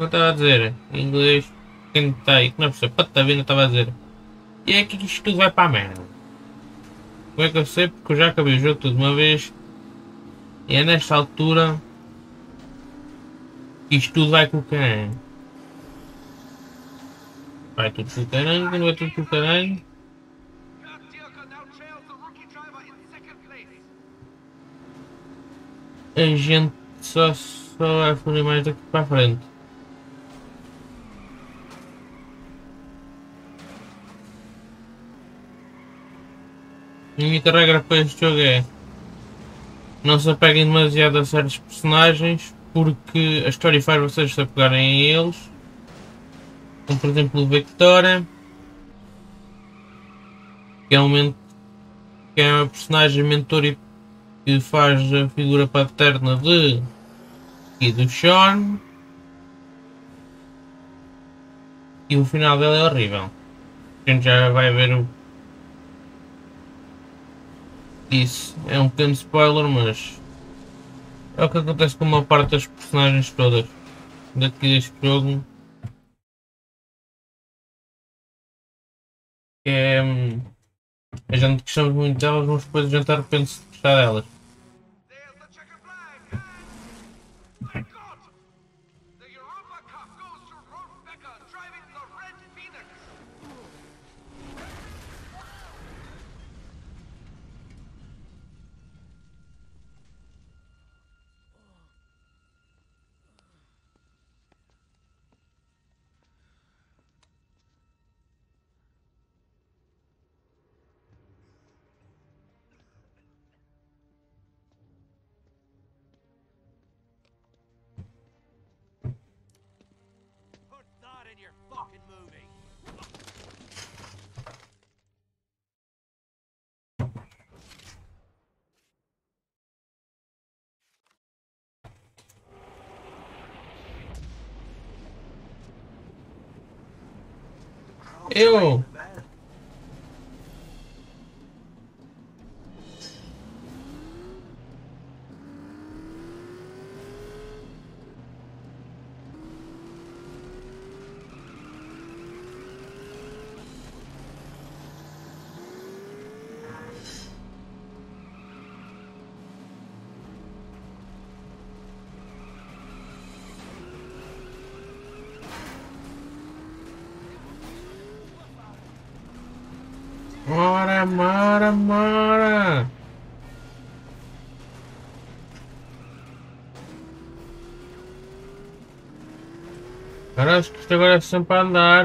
Não estava a dizer. Em inglês, quem está aí, que não percebe, pode estar vindo, estava a dizer. E é que isto tudo vai para a merda. Como é que eu sei? Porque eu já acabei o jogo tudo uma vez. E é nesta altura. que Isto tudo vai com o. Vai tudo com o caralho, não vai tudo com o caralho. A gente só, só vai fluir mais daqui para a frente. Única regra para este jogo é não se apeguem demasiado a certos personagens porque a história faz vocês se apegarem a eles. Como por exemplo o Victoria, que é, um, que é uma personagem mentor e que faz a figura paterna de e do Sean. E o final dele é horrível. A gente já vai ver o isso é um pequeno spoiler, mas é o que acontece com uma parte das personagens todas daqui deste jogo. É, hum, a gente gostamos muito delas, mas depois a gente de gostar delas. Eu. Acho que agora é sempre a andar.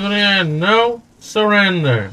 Julianne, no surrender.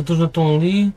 Quantos já estão ali?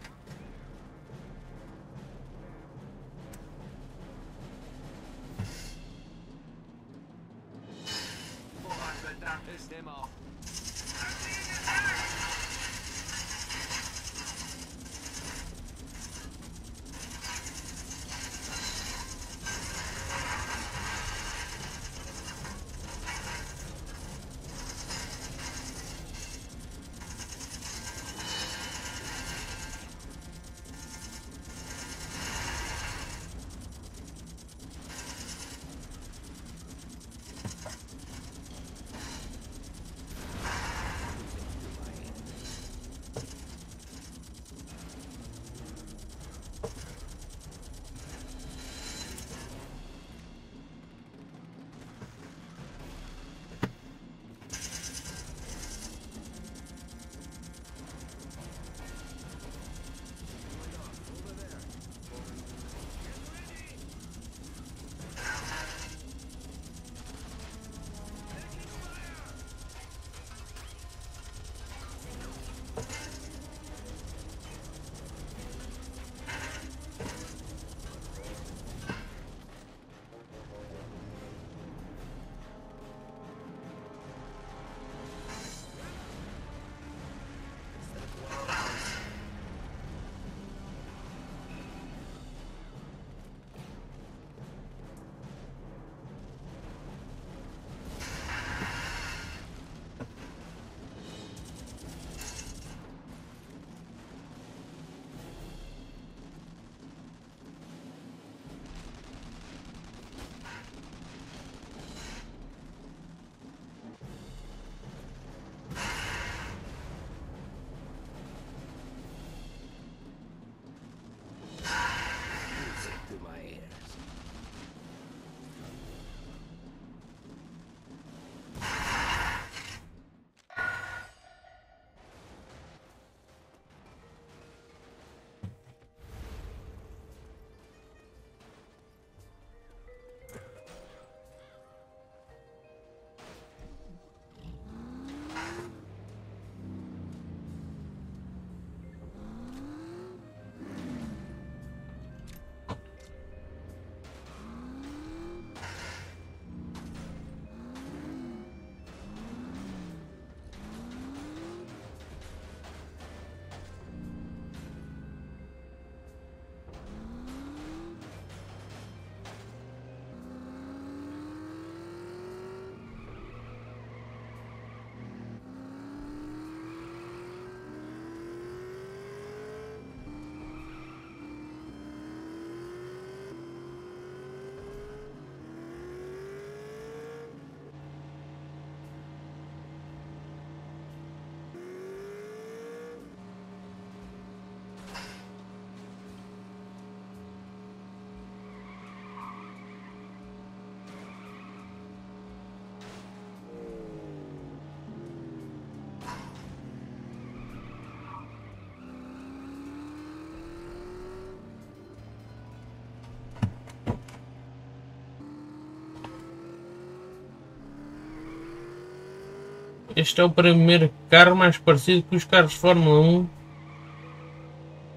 Este é o primeiro carro mais parecido com os carros de Fórmula 1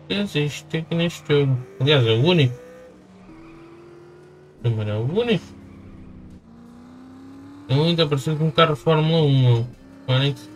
que existe aqui neste jogo. Aliás, é o único. Primeiro é o único. É muito parecido com um carro de Fórmula 1. Olha isso.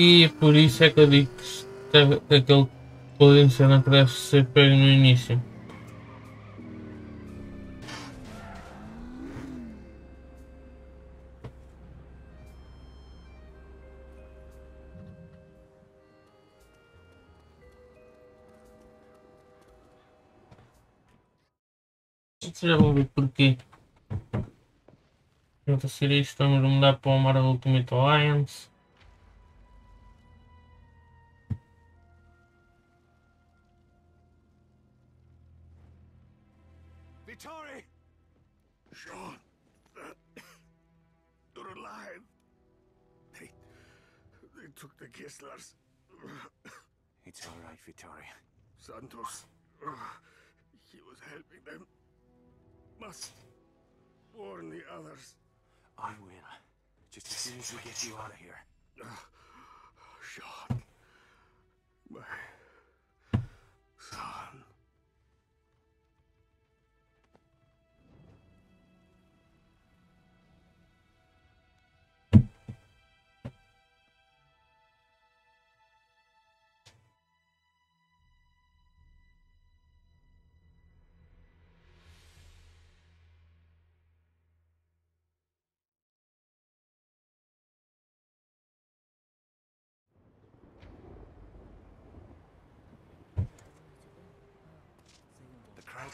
E por isso é que eu digo que aquele potencial que deve ser pego no início. Já vão ver porquê. Vamos a ser isto, vamos mudar para o Marvel Ultimate Alliance. Get you out of here. Sean.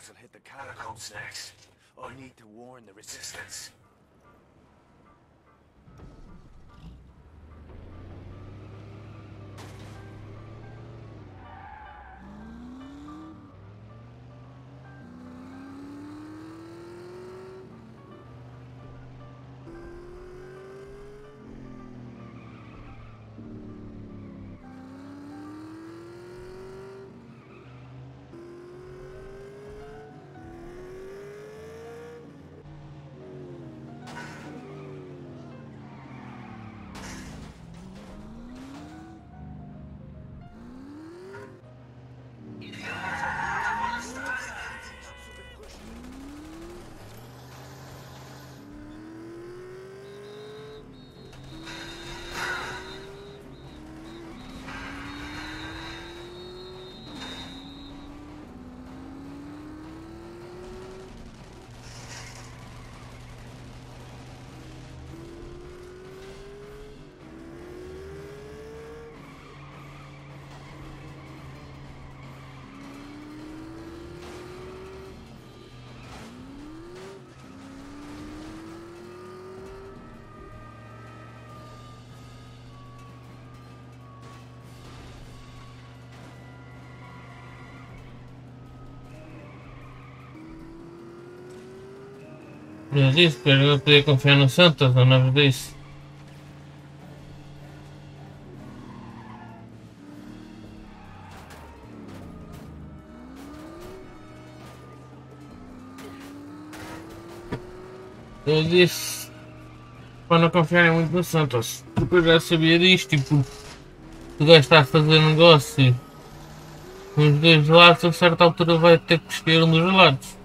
Will hit the catacombs next. I need to warn the resistance. Ele disse para eu podia confiar no Santos, não não disse? Ele disse para não confiarem muito no Santos. Porque eu já sabia disto, tipo, o gajo está a fazer negócio com os dois lados, a certa altura vai ter que escolher um dos lados.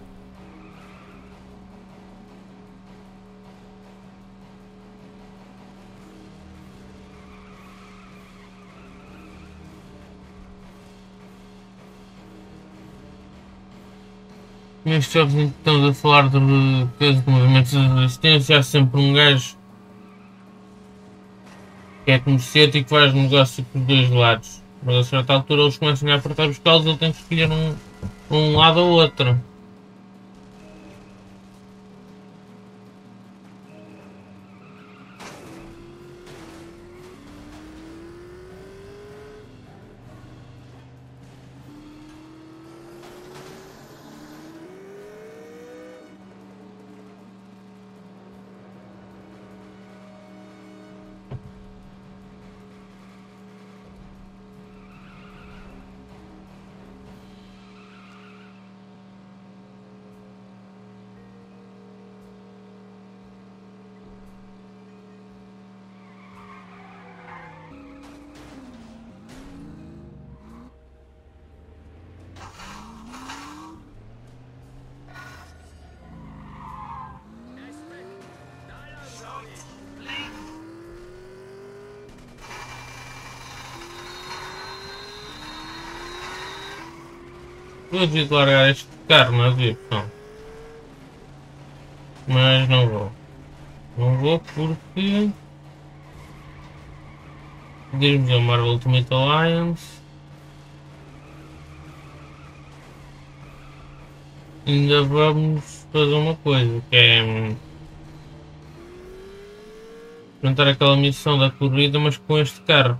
Que estamos a falar de coisas de movimentos de resistência, há sempre um gajo que é comerciante e que faz negócio por dois lados. Mas a certa altura eles começam a apertar os calos ele tem que escolher um, um lado ou outro. Devia largar este carro na não. Mas não vou. Não vou porque. Diz-me a Marvel Ultimate Alliance. Ainda vamos fazer uma coisa que é. Hum, enfrentar aquela missão da corrida, mas com este carro.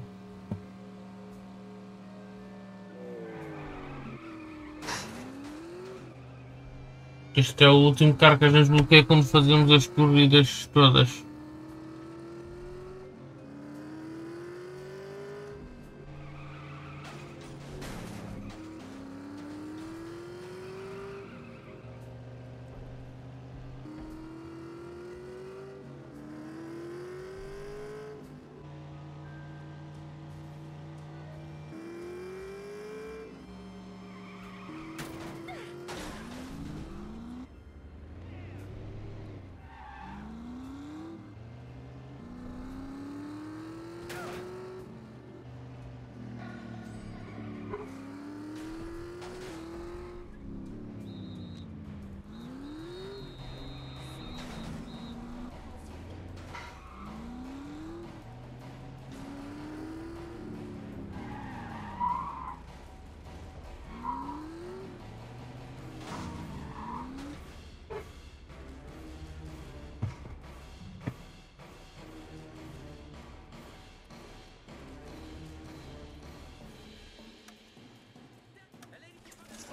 Este é o último carro que a gente bloqueia quando fazemos as corridas todas.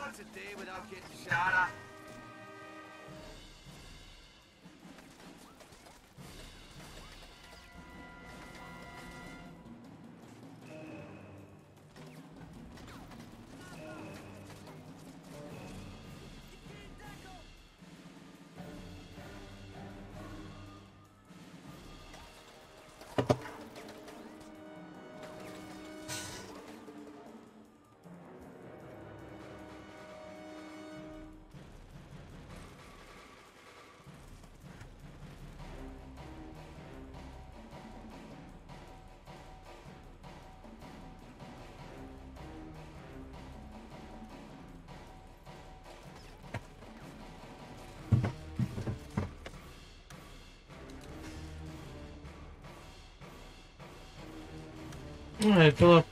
What's a day without getting shot Alright, fill up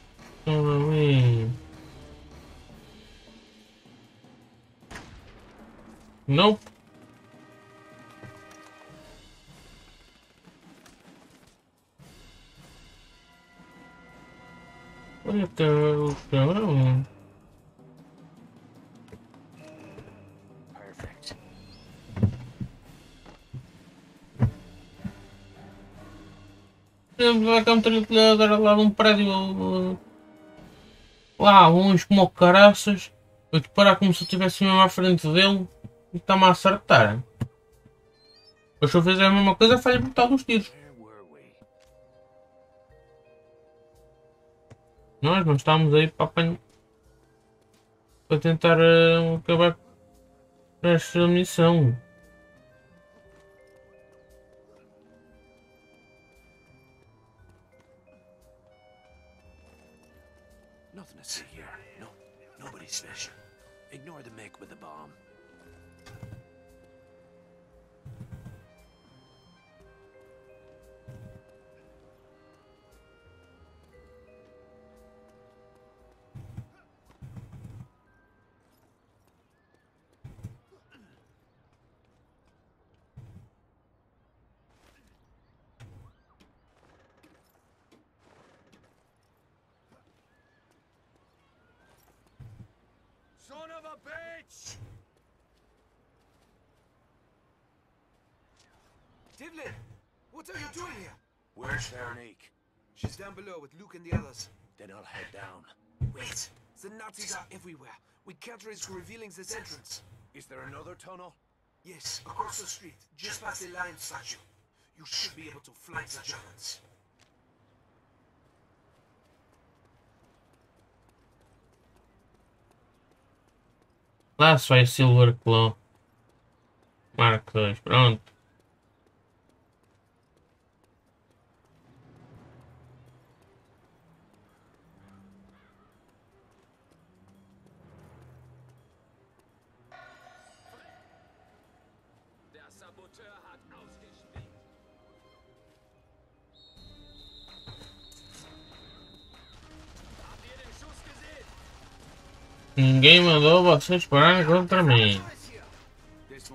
Halloween. Nope. Um trilhador lá num prédio uh, lá longe como caraças. Eu te parar como se eu estivesse mesmo à frente dele e está-me a acertar. Depois se eu fizer a mesma coisa, falha brutal dos tiros. Nós não estamos aí para apanhar. Para tentar eh, acabar esta missão. Veronique? She's down below with Luke and the others. Then I'll head down. Wait, the Nazis are everywhere. We can't risk revealing this entrance. Is there another tunnel? Yes, across the street, just past the lion statue. You should be able to flank the Germans. Lá se vai Silver Claw. Mark 2, pronto. Ninguém mandou vocês parar contra mim. This.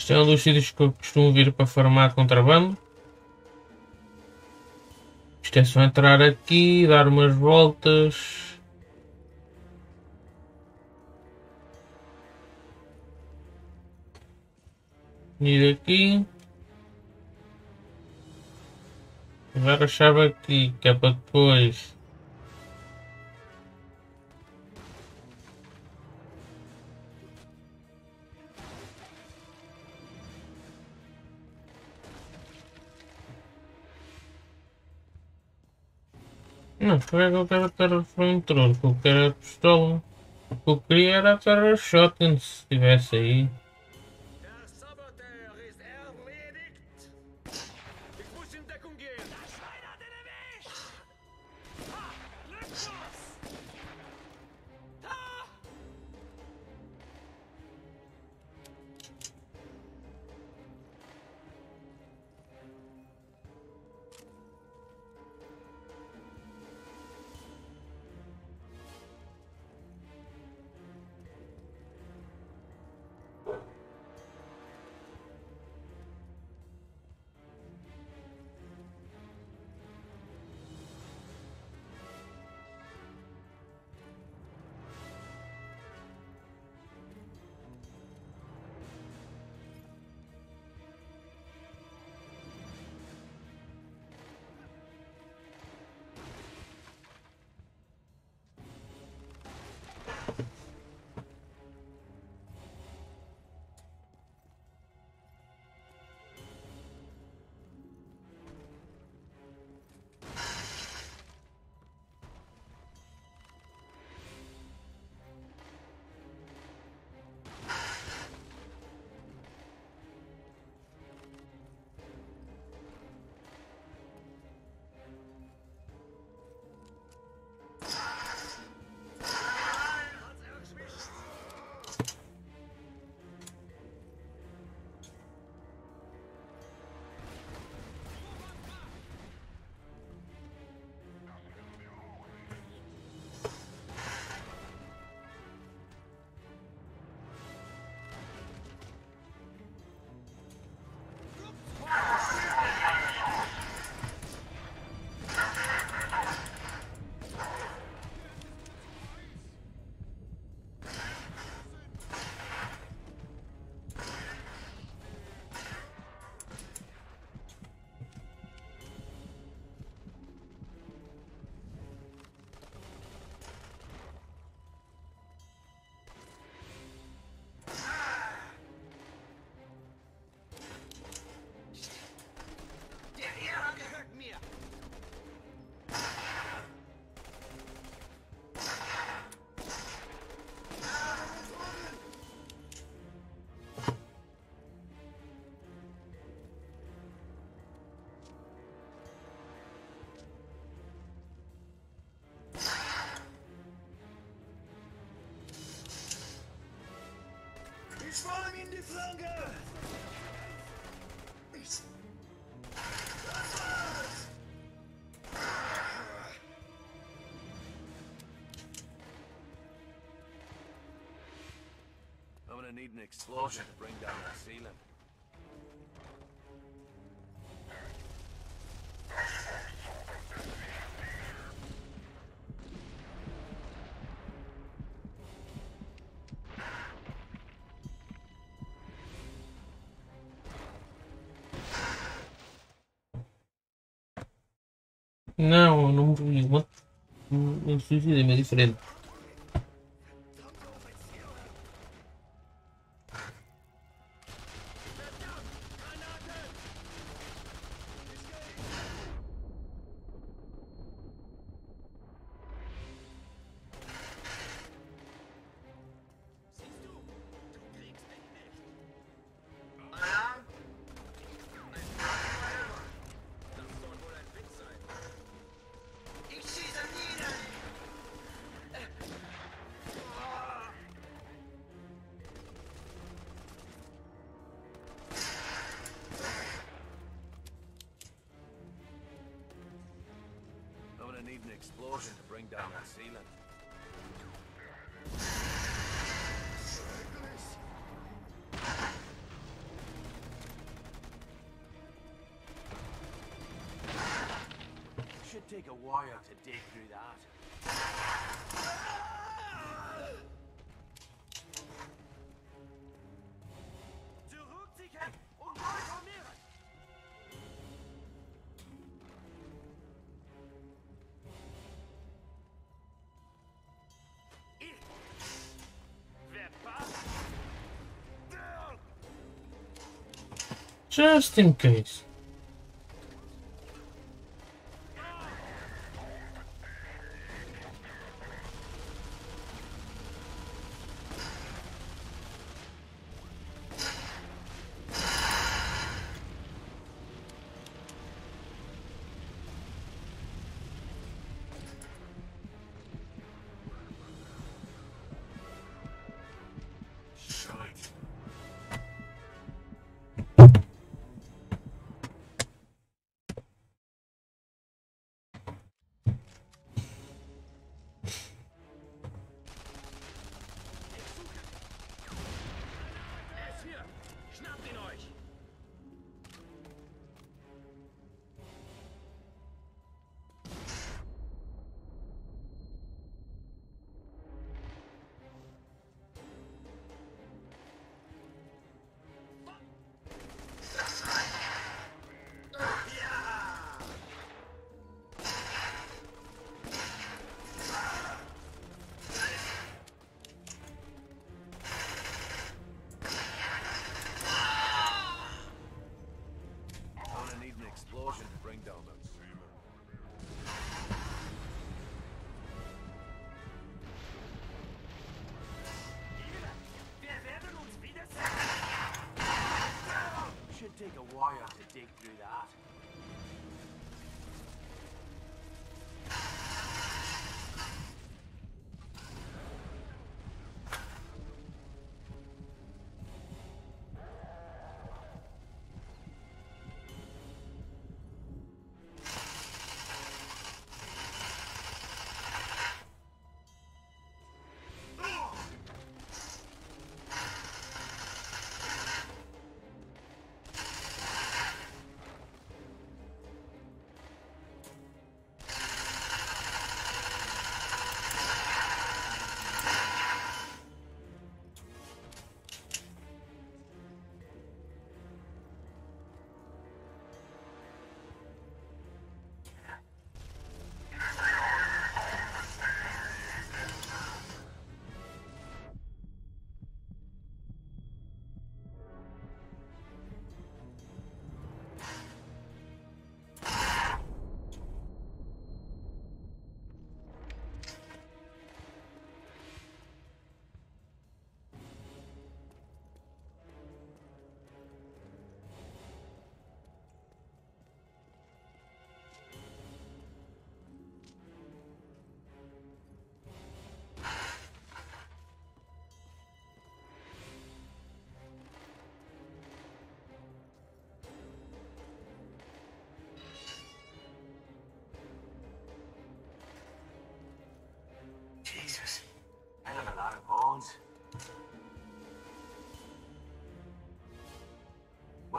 Este é um dos sítios que eu costumo vir para farmar contrabando. Isto é só entrar aqui, dar umas voltas. Ir aqui. Levar a chave aqui, que é para depois. Não, foi que eu quero ter o flamethrower, que eu quero a pistola. O que eu queria era a shotgun se estivesse aí. Falling in the! I'm gonna need an explosion to bring down that ceiling. Não, não, não, não, não, não, não, não, não, não, não, não, need an explosion to bring down that ceiling. Should take a wire to dig through that. Just in case.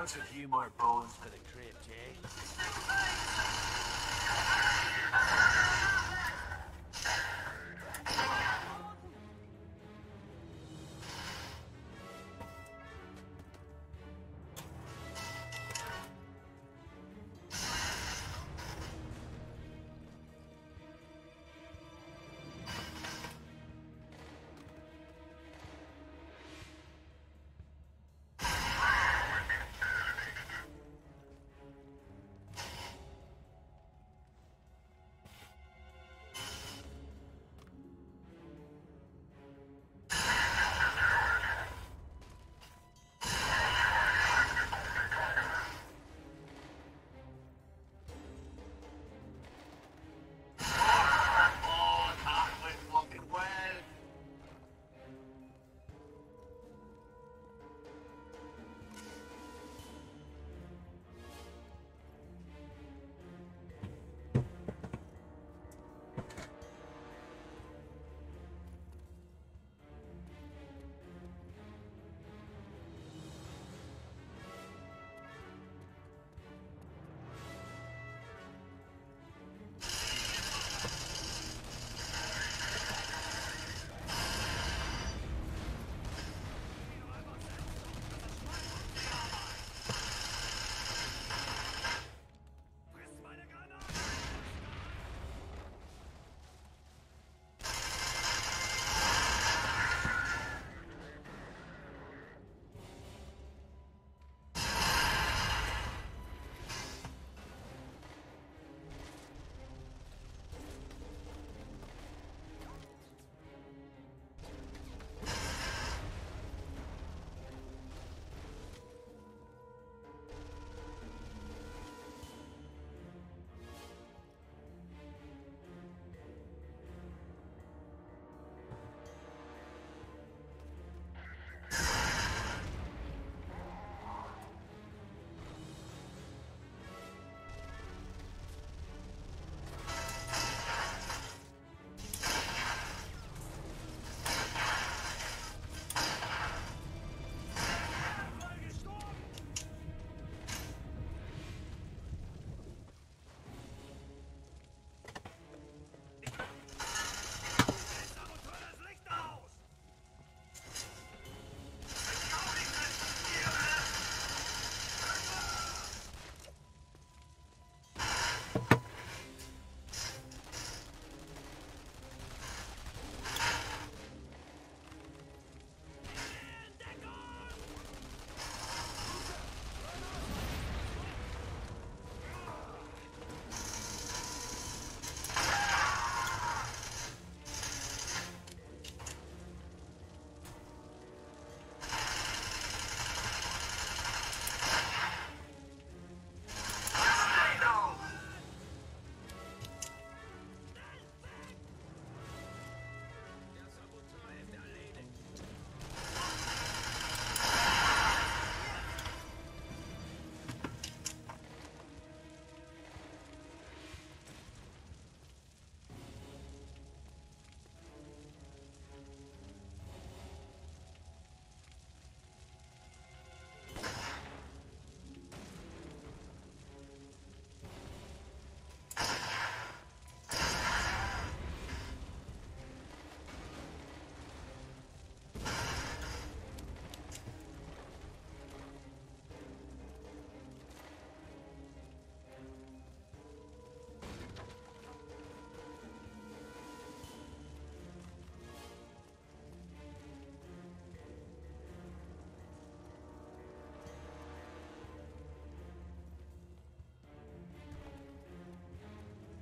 Once a few more bones for the crypt, eh?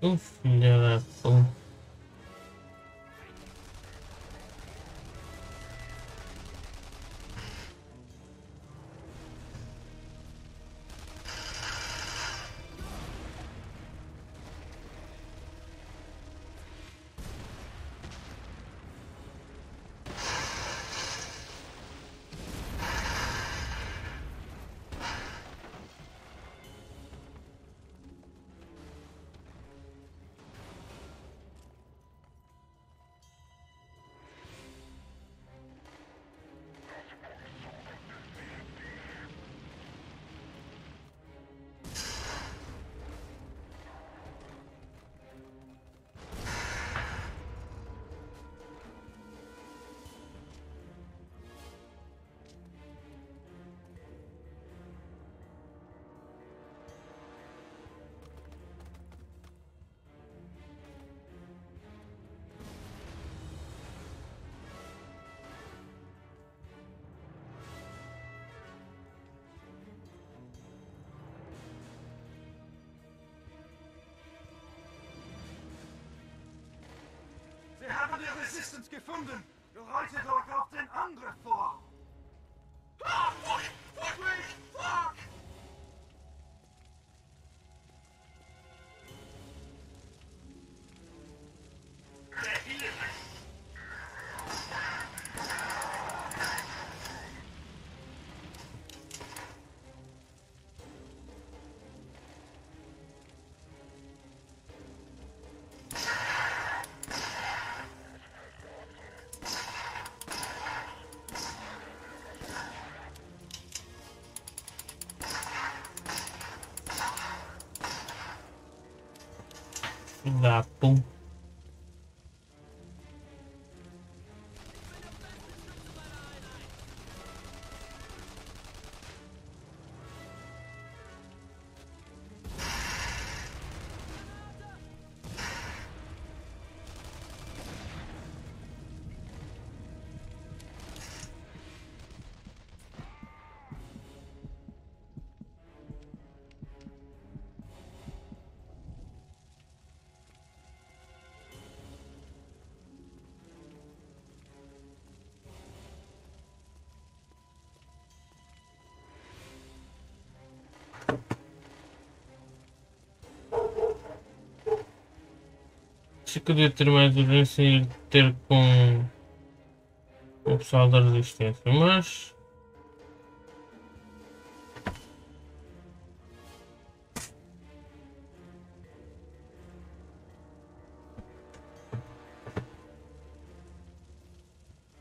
Uf, ya la der Resistance gefunden. Bereitet euch auf den Angriff vor. Filho da pum. Acho que eu devia ter mais urgência em ir ter com o pessoal da resistência, mas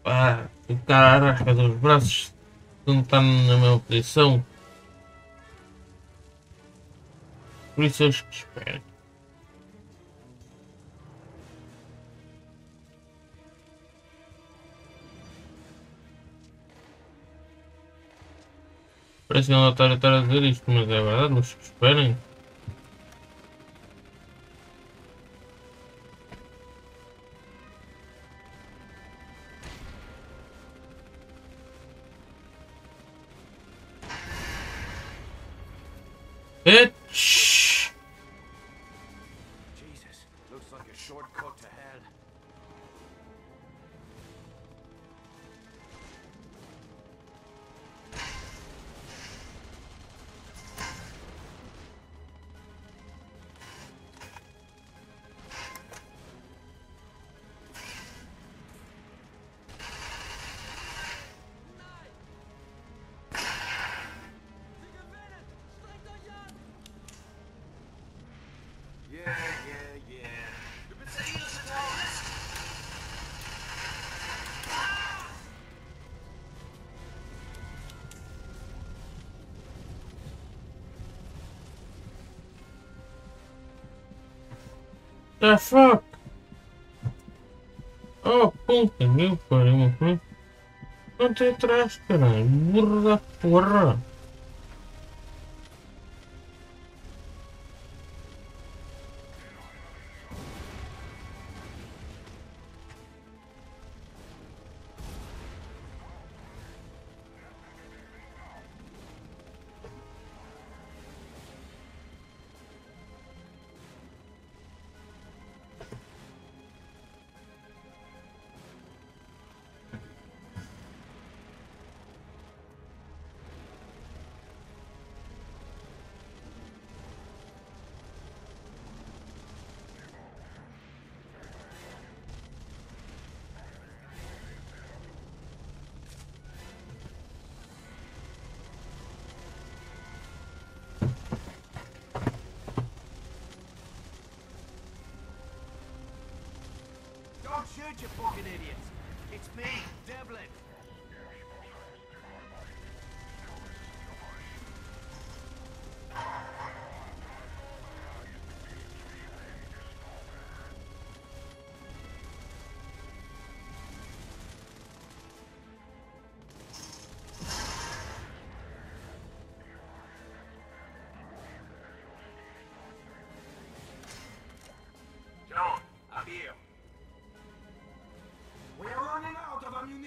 pá, o cara arrasca dos braços não está na mesma posição. Por isso eu espero. Parece aleatório estar a dizer isto, mas é verdade, mas esperem. The fuck? Oh, puta meu hum? Não tem atrás, caralho. Burro da porra. Shoot, you fucking idiots! It's me, Devlin!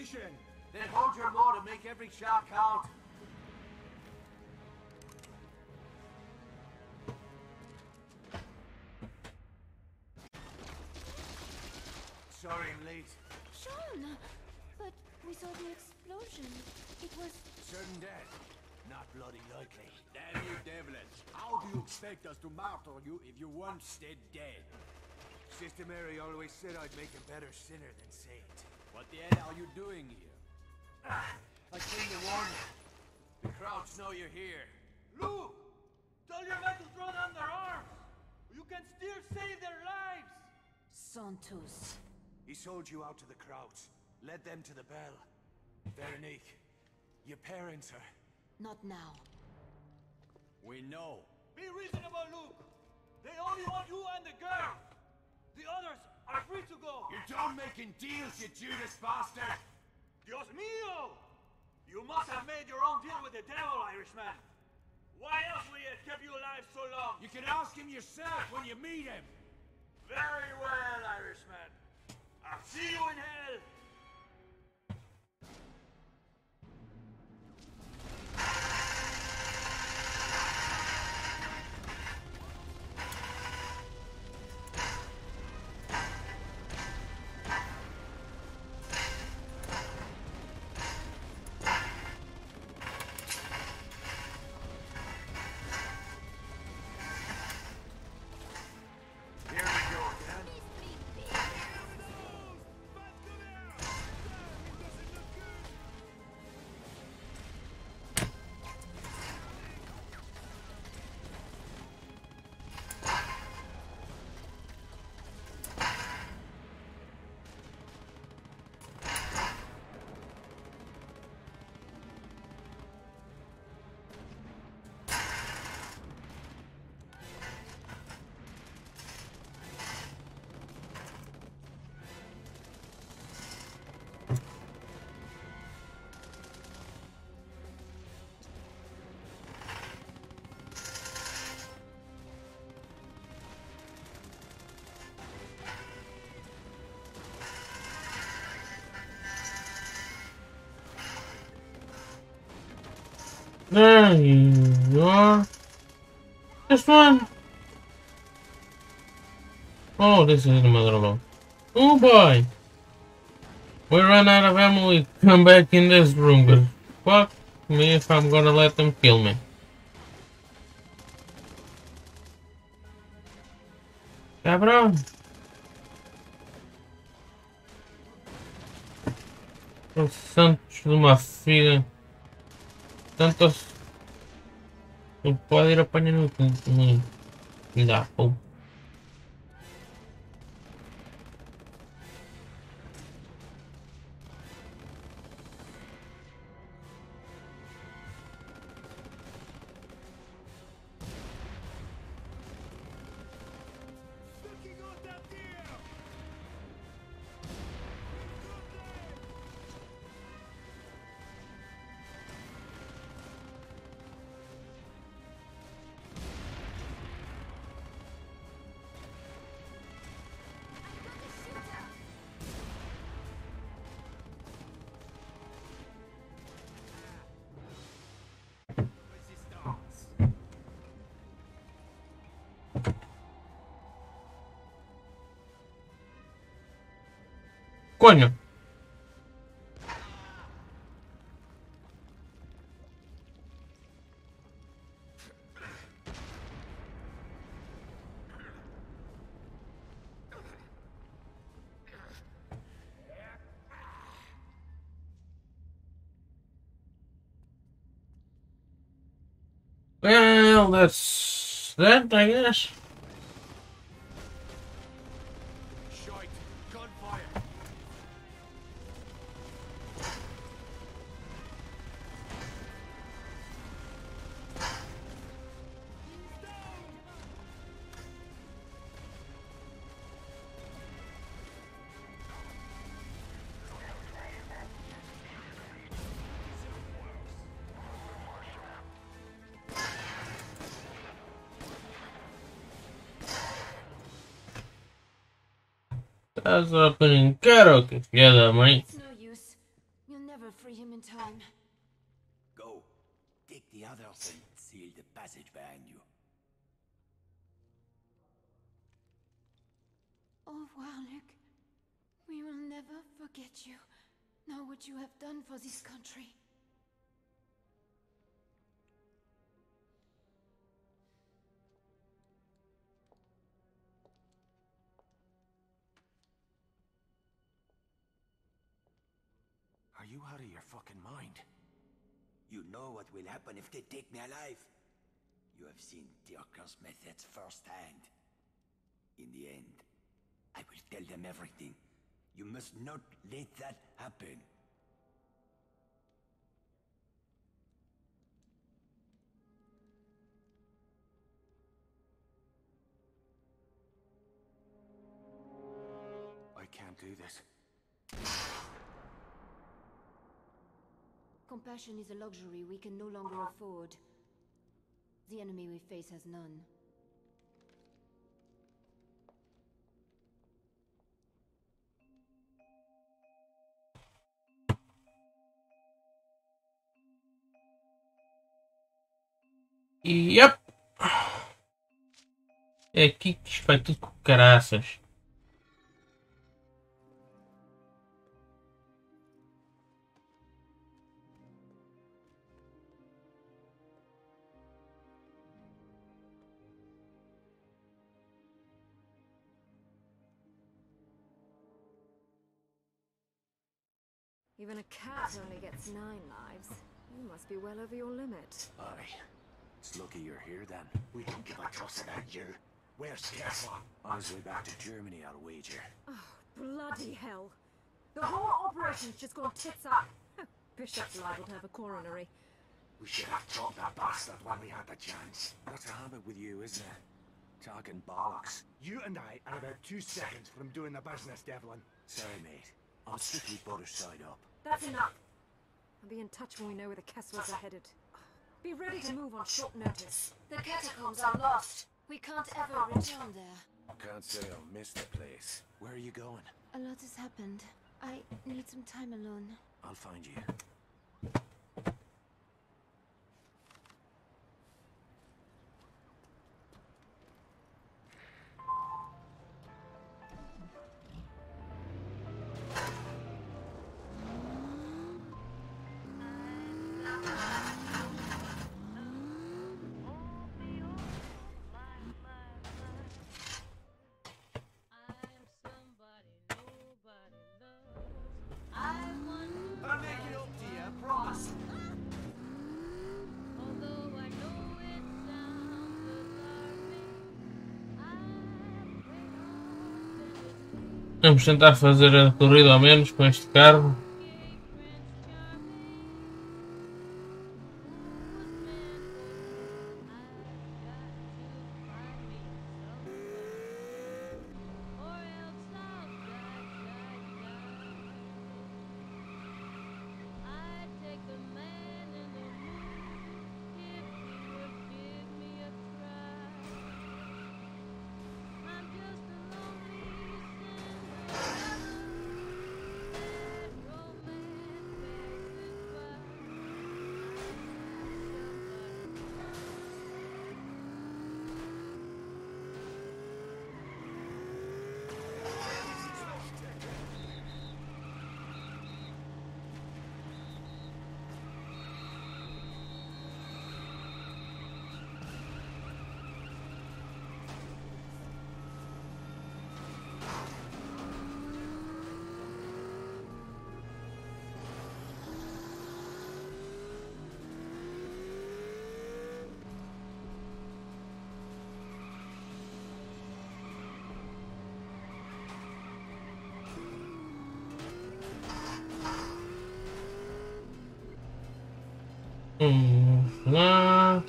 Ammunition. Then hold your load and make every shot count. sorry I'm late. Sean! But we saw the explosion. It was... Certain death. Not bloody likely. Damn you, Devlin. How do you expect us to martyr you if you once dead dead? Sister Mary always said I'd make a better sinner than saint. What the hell are you doing here? I came to warn you. The crowds know you're here. Luke! Tell your men to throw down their arms! You can still save their lives! Santos. He sold you out to the crowds. Led them to the bell. Veronique, your parents are... Not now. We know. Be reasonable, Luke! They only want you and the girl! The others are free to go! You're done making deals, you Judas bastard! Dios mío! You must have made your own deal with the devil, Irishman! Why else would he have kept you alive so long? You can ask him yourself when you meet him! Very well, Irishman. I'll see you in hell! There you are. This one. Oh, this is the mother alone. Oh boy. We ran out of ammo, we come back in this room, but fuck me if I'm gonna let them kill me. Cabrón. Os santos de uma filha. tantos. Un poder apañar la Coño. Well, that's that, I guess. That's opening karaoke together, mate. It's no use. You'll never free him in time. Go. Take the others and seal the passage behind you. Oh, Au revoir, We will never forget you, nor what you have done for this country. Fucking mind? You know what will happen if they take me alive. You have seen Dirker's methods firsthand. In the end, I will tell them everything. You must not let that happen. I can't do this. Compassion is a luxury we can no longer afford. The enemy we face has none. Yep. É aqui que isto vai tudo com caraças. Even a cat only gets nine lives. You must be well over your limit. Aye. It's lucky you're here then. We don't give a toss about you. Where's Tesla? On his way back to Germany, I'll wager. Oh, Bloody hell. The whole operation's just gone tits up. Bishop's liable to have a coronary. We should have dropped that bastard when we had the chance. That's a habit with you, isn't it? Talking bollocks. You and I are about two seconds from doing the business, Devlin. Sorry, mate. I'm strictly butter side up. That's enough. I'll be in touch when we know where the Kesswells are headed. Be ready to move on short notice. The catacombs are lost. We can't ever return there. Can't say I'll miss the place. Where are you going? A lot has happened. I need some time alone. I'll find you. Vamos tentar fazer a corrida ao menos com este carro.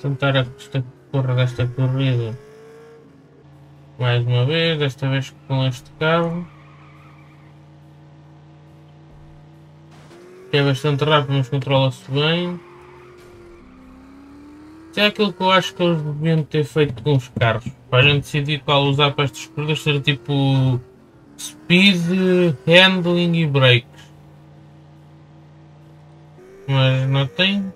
Tentar esta porra desta corrida mais uma vez, desta vez com este carro. Que é bastante rápido, mas controla-se bem. É aquilo que eu acho que eles deviam ter feito com os carros. Para a gente decidir qual usar para estas corridas, ser tipo speed, handling e brakes. Mas não tem.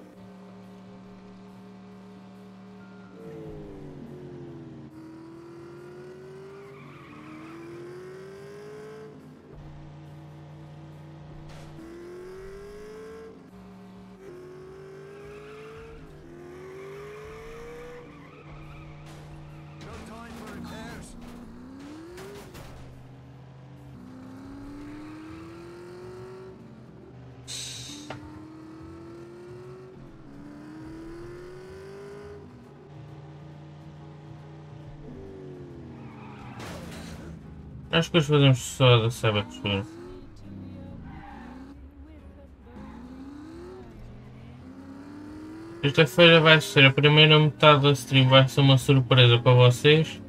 Hoje fazemos só da Tour. Sexta-feira vai ser a primeira metade da stream, vai ser uma surpresa para vocês.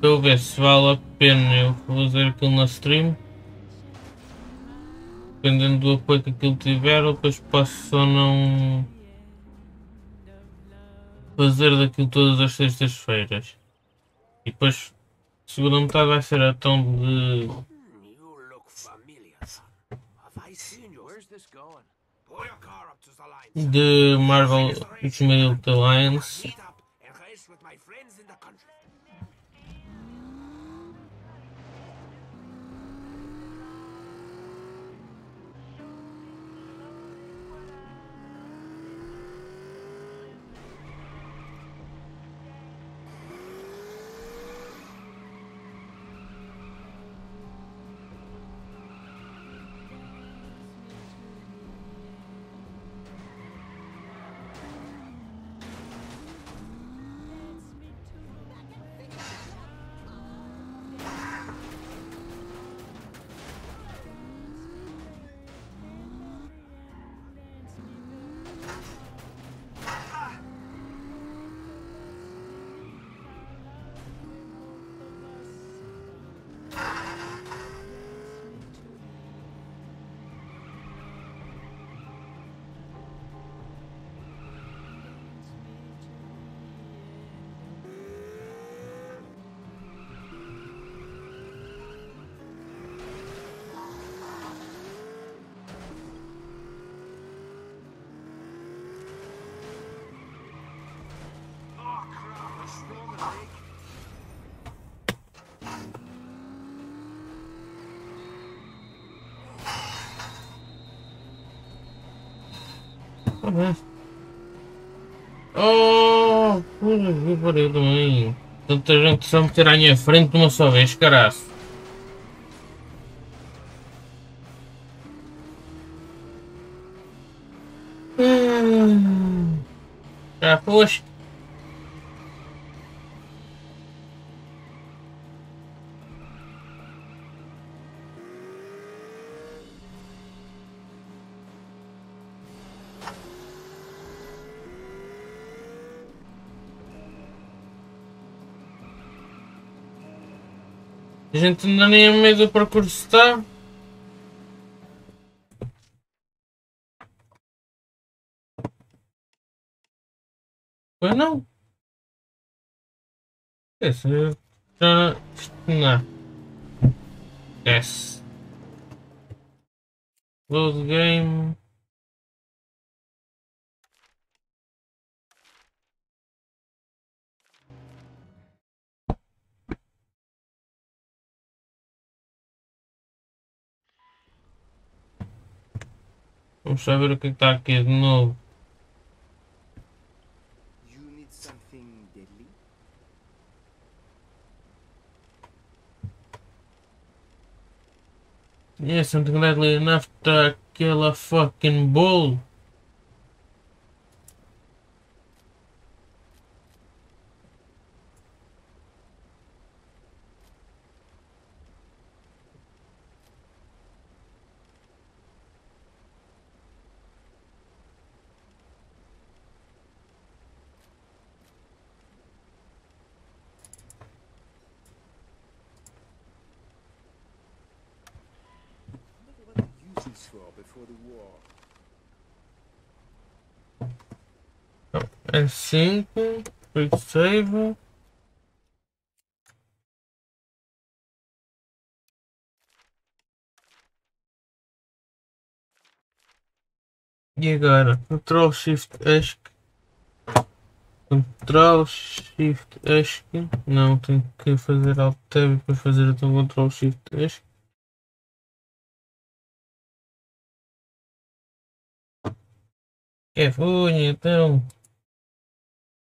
Para eu ver se vale a pena eu fazer aquilo na stream. Dependendo do apoio que aquilo tiver, depois posso ou não fazer daquilo todas as sextas-feiras. E depois, segunda metade vai ser a tom de You look familiar. Have Oh, puta que pariu também. Tanta gente só meter à minha frente de uma só vez, caraço. Hum. Já foste? Gente ainda nem a meio do percurso está. Pois não. Esse já isto não. Yes. Load game. Vamos saber o que está aqui de novo. You need something deadly? Yeah, something deadly enough to kill a fucking bull. É 5, quick save. E agora? Ctrl Shift Esc. Ctrl Shift Esc. Não, tenho que fazer Alt Tab depois fazer então Ctrl Shift Esc. É, foi então.